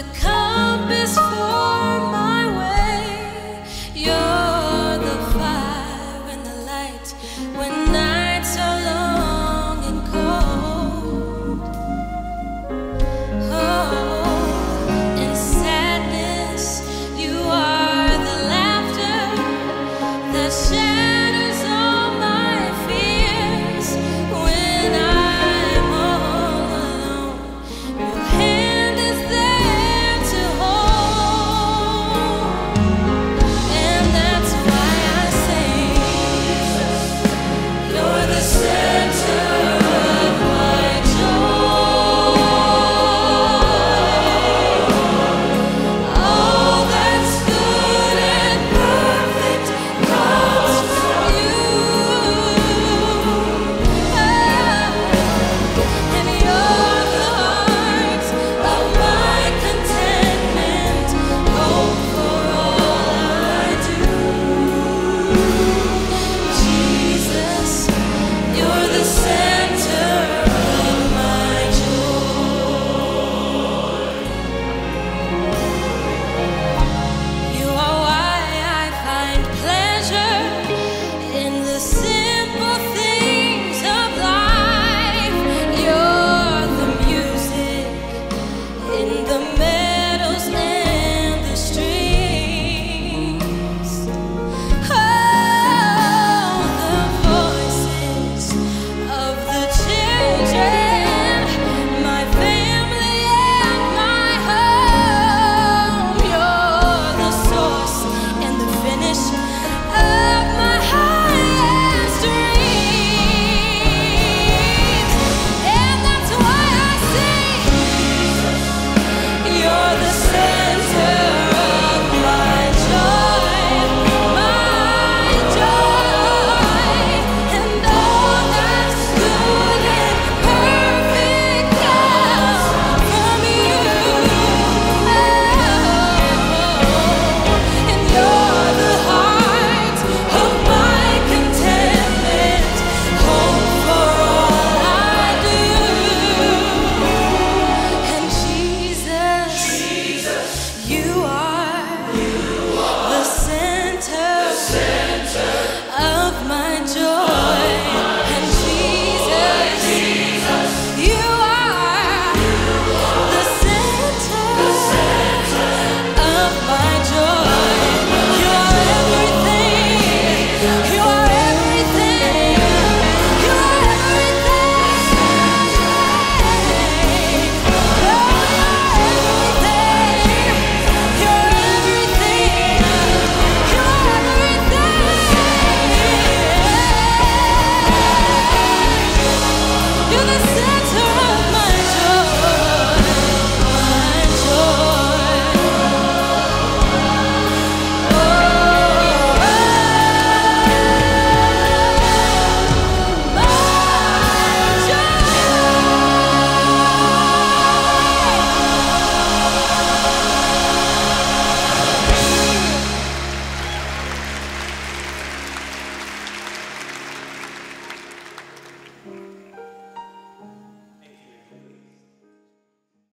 the compass for